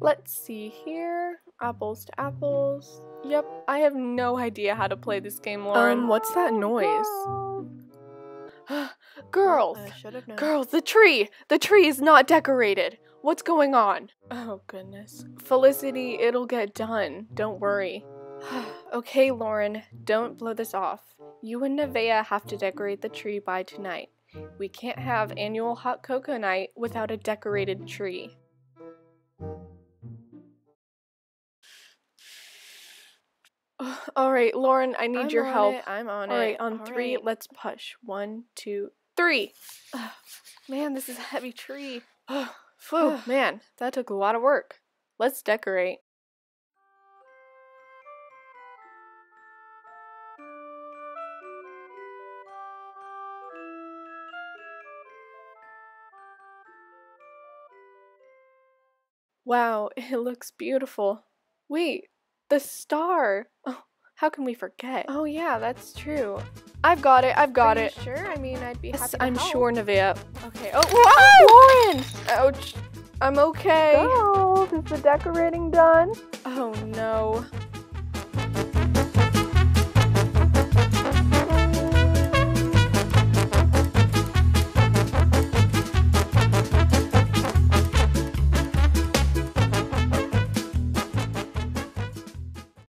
Let's see here. Apples to apples. Yep, I have no idea how to play this game, Lauren. Um, what's that noise? Girls! Girls, the tree! The tree is not decorated! What's going on? Oh, goodness. Felicity, it'll get done. Don't worry. okay, Lauren, don't blow this off. You and Nevaeh have to decorate the tree by tonight. We can't have annual hot cocoa night without a decorated tree. All right, Lauren, I need I'm your help. it, I'm on All it. right, on All three, right. let's push. One, two, three. Man, this is a heavy tree. Phew, man, that took a lot of work. Let's decorate. Wow, it looks beautiful. Wait, the star. Oh, how can we forget? Oh yeah, that's true. I've got it. I've got Are you it. Sure. I mean, I'd be Yes, happy. To I'm help. sure, Nevaeh. Okay. Oh, oh whoa! Lauren! Ouch. I'm okay. Is the decorating done? Oh no.